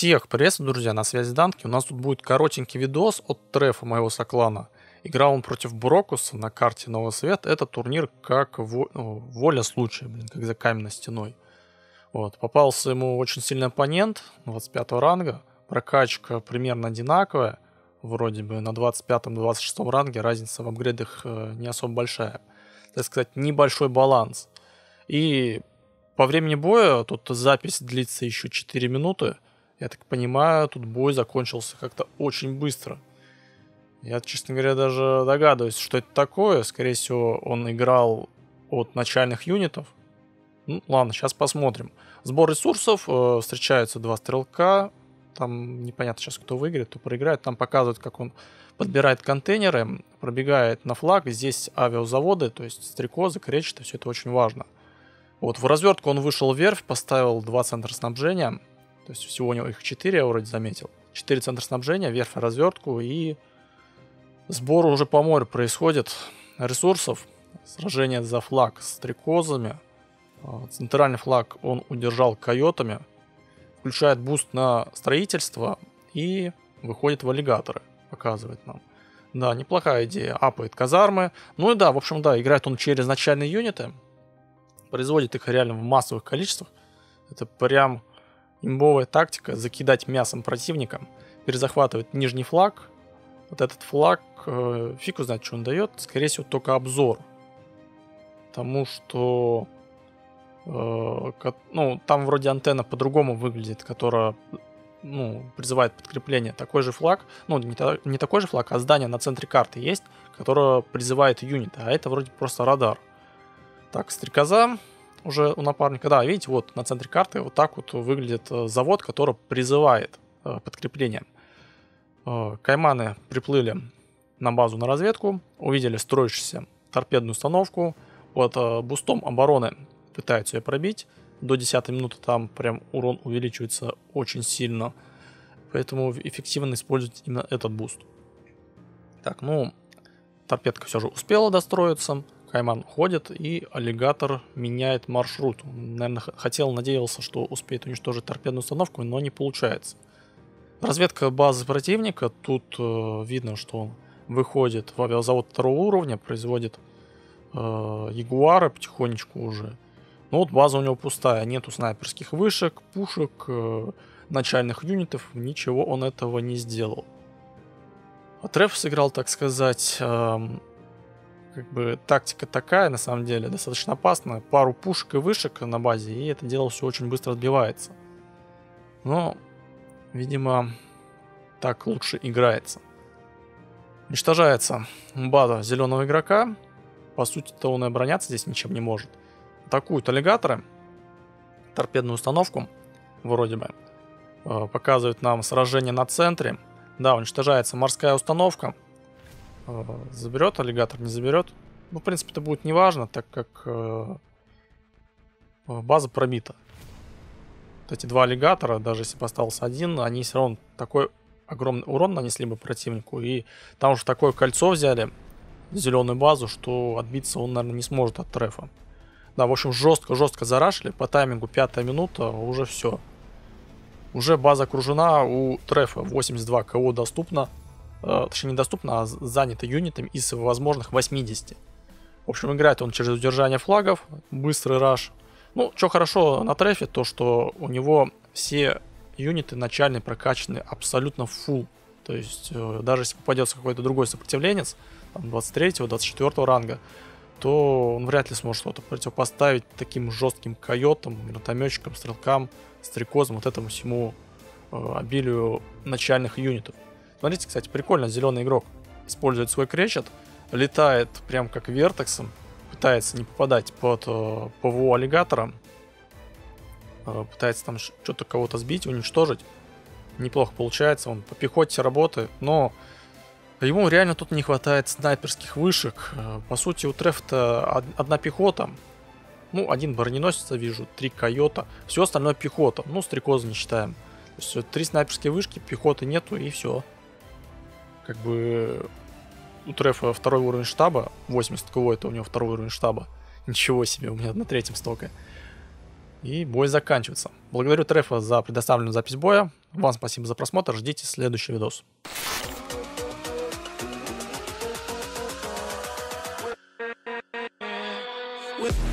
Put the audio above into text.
Всех приветствую, друзья, на связи Данки. У нас тут будет коротенький видос от трефа моего соклана. Играл он против Брокуса на карте Новый Свет. Это турнир как во... ну, воля случая, блин, как за каменной стеной. Вот. Попался ему очень сильный оппонент 25 ранга. Прокачка примерно одинаковая. Вроде бы на 25-26 ранге разница в апгрейдах э, не особо большая. Так сказать, небольшой баланс. И по времени боя, тут запись длится еще 4 минуты. Я так понимаю, тут бой закончился как-то очень быстро. Я, честно говоря, даже догадываюсь, что это такое. Скорее всего, он играл от начальных юнитов. Ну, ладно, сейчас посмотрим. Сбор ресурсов. Э, встречаются два стрелка. Там непонятно сейчас, кто выиграет, кто проиграет. Там показывают, как он подбирает контейнеры, пробегает на флаг. Здесь авиазаводы, то есть стрекозы, кречеты. Все это очень важно. Вот, в развертку он вышел вверх, поставил два центра снабжения. То есть всего у него их 4, я вроде заметил. 4 центра снабжения, верфь, развертку и сбор уже по морю происходит ресурсов. Сражение за флаг с трикозами. А, центральный флаг он удержал койотами. Включает boost на строительство и выходит в аллигаторы. Показывает нам. Да, неплохая идея. Апает казармы. Ну и да, в общем, да, играет он через начальные юниты. Производит их реально в массовых количествах. Это прям Имбовая тактика закидать мясом противника, перезахватывать нижний флаг. Вот этот флаг, э, фиг узнать, что он дает, скорее всего, только обзор. Потому что э, ну, там вроде антенна по-другому выглядит, которая ну, призывает подкрепление. Такой же флаг, ну, не, та, не такой же флаг, а здание на центре карты есть, которое призывает юнит, а это вроде просто радар. Так, стрекоза уже у напарника. Да, видите, вот на центре карты вот так вот выглядит э, завод, который призывает э, подкрепление. Э, кайманы приплыли на базу на разведку, увидели строящуюся торпедную установку. Вот бустом обороны пытаются ее пробить. До 10 минуты там прям урон увеличивается очень сильно. Поэтому эффективно использовать именно этот boost. Так, ну, торпедка все же успела достроиться. Кайман ходит, и аллигатор меняет маршрут. Он, наверное, хотел, надеялся, что успеет уничтожить торпедную установку, но не получается. Разведка базы противника. Тут э, видно, что он выходит в авиазавод второго уровня, производит э, Ягуары потихонечку уже. Но вот база у него пустая, нету снайперских вышек, пушек, э, начальных юнитов, ничего он этого не сделал. Треф сыграл, так сказать, э, как бы тактика такая, на самом деле, достаточно опасная. Пару пушек и вышек на базе, и это дело все очень быстро отбивается. Но, видимо, так лучше играется. Уничтожается база зеленого игрока. По сути-то он и обороняться здесь ничем не может. Атакуют аллигаторы. Торпедную установку, вроде бы. Э, показывает нам сражение на центре. Да, уничтожается морская установка. Э, заберет аллигатор, не заберет. Ну, в принципе, это будет неважно, так как э, э, база пробита. Вот эти два аллигатора, даже если бы остался один, они все равно такой огромный урон нанесли бы противнику. И там уже такое кольцо взяли, зеленую базу, что отбиться он, наверное, не сможет от трефа. Да, в общем, жестко-жестко зарашили. По таймингу пятая минута, уже все. Уже база окружена, у трефа 82 КО доступно. Э, точнее недоступно, а занято юнитами из возможных 80. В общем, играет он через удержание флагов, быстрый раш. Ну, что хорошо на трефе, то что у него все юниты начальные прокачаны абсолютно full. То есть, э, даже если попадется какой-то другой сопротивленец, 23-24 ранга, то он вряд ли сможет что-то противопоставить таким жестким койотам, гранатометчикам, стрелкам, стрекозам, вот этому всему э, обилию начальных юнитов. Смотрите, кстати, прикольно, зеленый игрок использует свой кречет, летает прям как вертексом, пытается не попадать под э, ПВО аллигатора, э, пытается там что-то кого-то сбить, уничтожить. Неплохо получается, он по пехоте работает, но ему реально тут не хватает снайперских вышек. Э, по сути, у Трефта одна пехота, ну, один броненосец вижу, три койота, все остальное пехота, ну, стрекоза не считаем. То есть, три снайперские вышки, пехоты нету и все как бы у Трефа второй уровень штаба, 80 КО это у него второй уровень штаба. Ничего себе, у меня на третьем столько. И бой заканчивается. Благодарю Трефа за предоставленную запись боя. Вам спасибо за просмотр. Ждите следующий видос. We'll